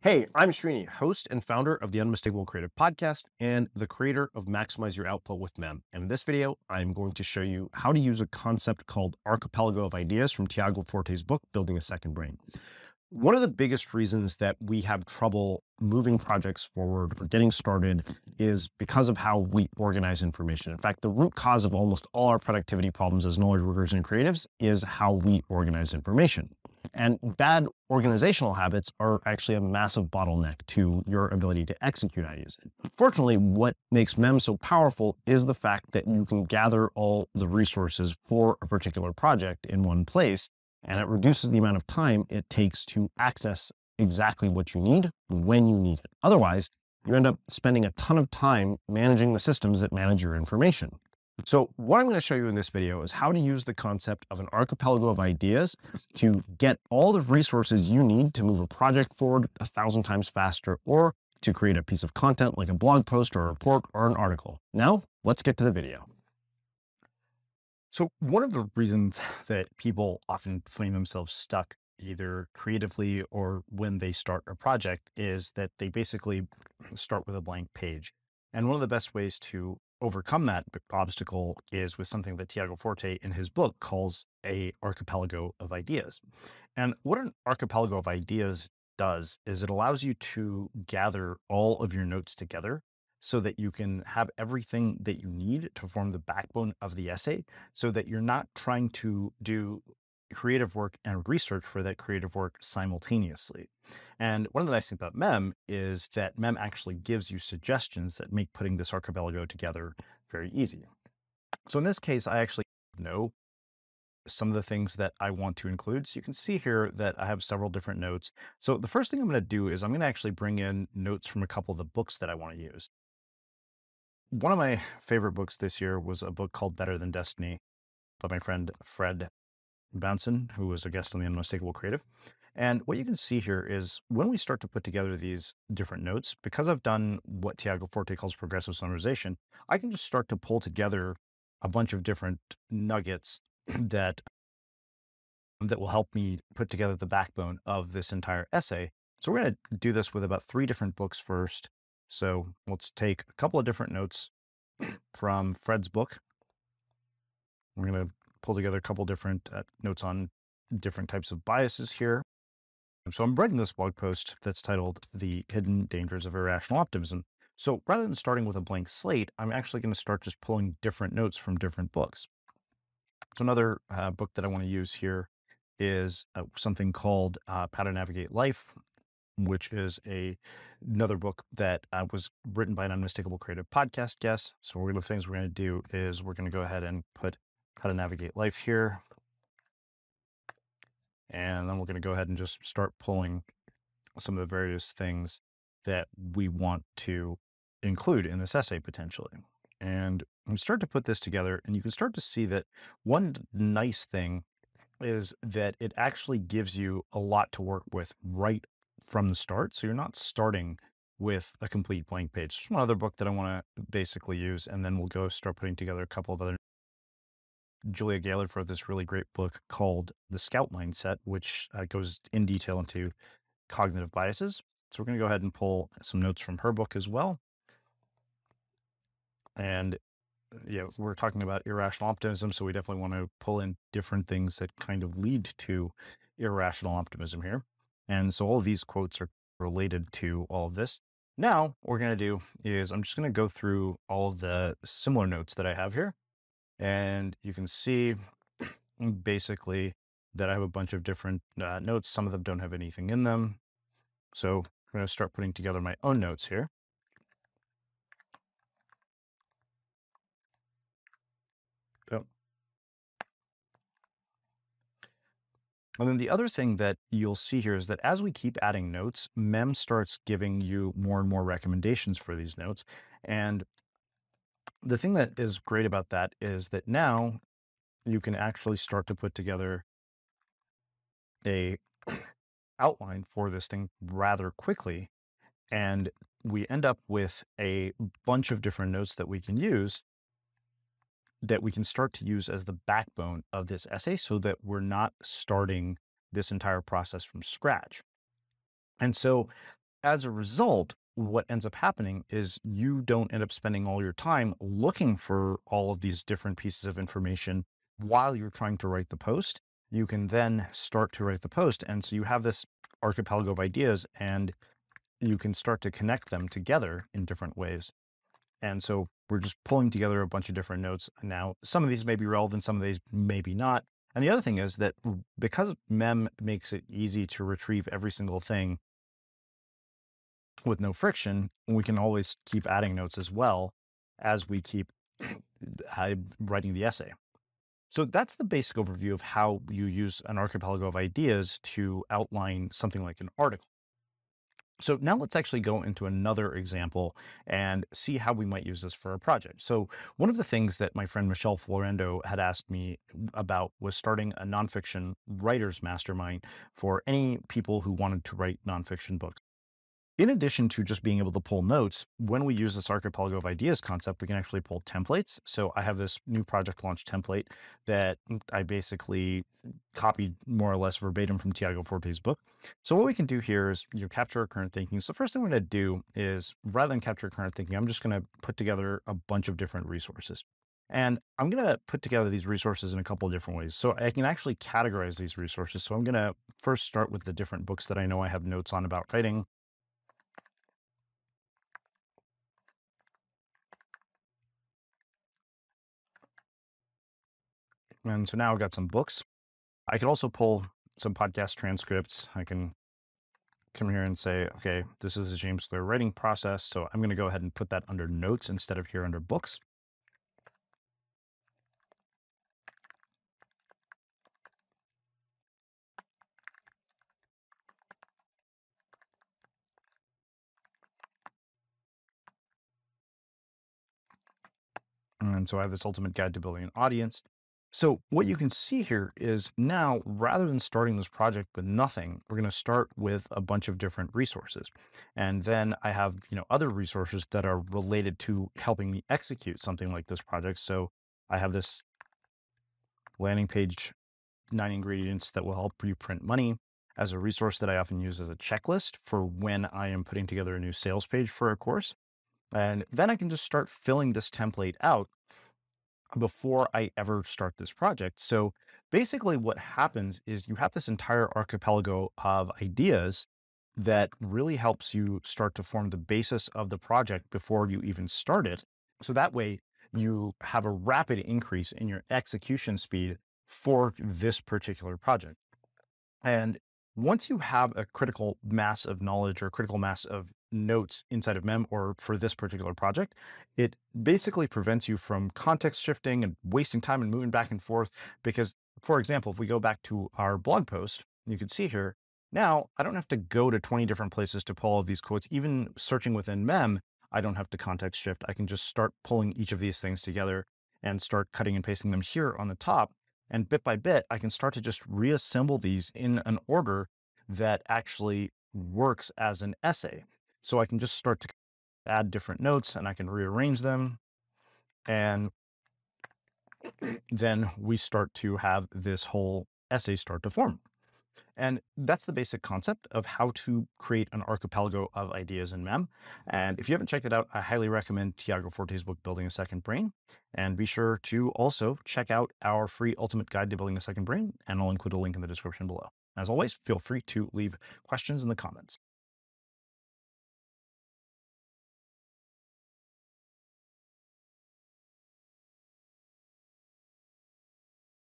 Hey, I'm Srini, host and founder of the Unmistakable Creative Podcast and the creator of Maximize Your Output with Mem. And in this video, I'm going to show you how to use a concept called Archipelago of Ideas from Tiago Forte's book, Building a Second Brain. One of the biggest reasons that we have trouble moving projects forward or getting started is because of how we organize information. In fact, the root cause of almost all our productivity problems as knowledge workers and creatives is how we organize information. And bad organizational habits are actually a massive bottleneck to your ability to execute ideas. Fortunately, what makes MEM so powerful is the fact that you can gather all the resources for a particular project in one place, and it reduces the amount of time it takes to access exactly what you need when you need it. Otherwise, you end up spending a ton of time managing the systems that manage your information. So what I'm going to show you in this video is how to use the concept of an archipelago of ideas to get all the resources you need to move a project forward a thousand times faster or to create a piece of content like a blog post or a report or an article. Now, let's get to the video. So one of the reasons that people often find themselves stuck either creatively or when they start a project is that they basically start with a blank page. And one of the best ways to overcome that obstacle is with something that Tiago Forte in his book calls a archipelago of ideas. And what an archipelago of ideas does is it allows you to gather all of your notes together so that you can have everything that you need to form the backbone of the essay so that you're not trying to do creative work and research for that creative work simultaneously. And one of the nice things about MEM is that MEM actually gives you suggestions that make putting this archipelago together very easy. So in this case, I actually know some of the things that I want to include. So you can see here that I have several different notes. So the first thing I'm going to do is I'm going to actually bring in notes from a couple of the books that I want to use. One of my favorite books this year was a book called Better Than Destiny by my friend Fred Bahnsen, who was a guest on the Unmistakable Creative. And what you can see here is when we start to put together these different notes, because I've done what Tiago Forte calls progressive summarization, I can just start to pull together a bunch of different nuggets that that will help me put together the backbone of this entire essay. So we're going to do this with about three different books first. So let's take a couple of different notes from Fred's book. We're going to pull together a couple different uh, notes on different types of biases here. So I'm writing this blog post that's titled The Hidden Dangers of Irrational Optimism. So rather than starting with a blank slate, I'm actually going to start just pulling different notes from different books. So another uh, book that I want to use here is uh, something called uh, How to Navigate Life, which is a another book that uh, was written by an unmistakable creative podcast guest. So one of the things we're going to do is we're going to go ahead and put how to navigate life here. And then we're going to go ahead and just start pulling some of the various things that we want to include in this essay potentially. And we start to put this together and you can start to see that one nice thing is that it actually gives you a lot to work with right from the start. So you're not starting with a complete blank page. There's one other book that I want to basically use, and then we'll go start putting together a couple of other Julia Galef wrote this really great book called The Scout Mindset, which uh, goes in detail into cognitive biases. So we're going to go ahead and pull some notes from her book as well. And uh, yeah, we're talking about irrational optimism, so we definitely want to pull in different things that kind of lead to irrational optimism here. And so all these quotes are related to all of this. Now, what we're going to do is I'm just going to go through all the similar notes that I have here and you can see basically that I have a bunch of different uh, notes. Some of them don't have anything in them. So I'm going to start putting together my own notes here. And then the other thing that you'll see here is that as we keep adding notes, MEM starts giving you more and more recommendations for these notes. And the thing that is great about that is that now you can actually start to put together a outline for this thing rather quickly. And we end up with a bunch of different notes that we can use that we can start to use as the backbone of this essay so that we're not starting this entire process from scratch. And so as a result, what ends up happening is you don't end up spending all your time looking for all of these different pieces of information while you're trying to write the post. You can then start to write the post. And so you have this archipelago of ideas and you can start to connect them together in different ways. And so we're just pulling together a bunch of different notes. Now, some of these may be relevant, some of these maybe not. And the other thing is that because Mem makes it easy to retrieve every single thing with no friction, we can always keep adding notes as well as we keep writing the essay. So that's the basic overview of how you use an archipelago of ideas to outline something like an article. So now let's actually go into another example and see how we might use this for a project. So one of the things that my friend Michelle Florendo had asked me about was starting a nonfiction writers mastermind for any people who wanted to write nonfiction books. In addition to just being able to pull notes, when we use this archipelago of ideas concept, we can actually pull templates. So I have this new project launch template that I basically copied more or less verbatim from Tiago Forte's book. So what we can do here is you know, capture our current thinking. So first thing we're going to do is rather than capture current thinking, I'm just going to put together a bunch of different resources. And I'm going to put together these resources in a couple of different ways. So I can actually categorize these resources. So I'm going to first start with the different books that I know I have notes on about writing. And so now I've got some books. I can also pull some podcast transcripts. I can come here and say, okay, this is the James Clear writing process. So I'm going to go ahead and put that under notes instead of here under books. And so I have this ultimate guide to building an audience. So what you can see here is now, rather than starting this project with nothing, we're going to start with a bunch of different resources. And then I have, you know, other resources that are related to helping me execute something like this project. So I have this landing page, nine ingredients that will help you print money as a resource that I often use as a checklist for when I am putting together a new sales page for a course. And then I can just start filling this template out before I ever start this project. So basically what happens is you have this entire archipelago of ideas that really helps you start to form the basis of the project before you even start it. So that way you have a rapid increase in your execution speed for this particular project. And once you have a critical mass of knowledge or critical mass of notes inside of Mem or for this particular project, it basically prevents you from context shifting and wasting time and moving back and forth. Because, for example, if we go back to our blog post, you can see here, now I don't have to go to 20 different places to pull all these quotes. Even searching within Mem, I don't have to context shift. I can just start pulling each of these things together and start cutting and pasting them here on the top. And bit by bit, I can start to just reassemble these in an order that actually works as an essay. So I can just start to add different notes and I can rearrange them. And then we start to have this whole essay start to form. And that's the basic concept of how to create an archipelago of ideas in MEM. And if you haven't checked it out, I highly recommend Tiago Forte's book, Building a Second Brain. And be sure to also check out our free ultimate guide to building a second brain. And I'll include a link in the description below. As always, feel free to leave questions in the comments.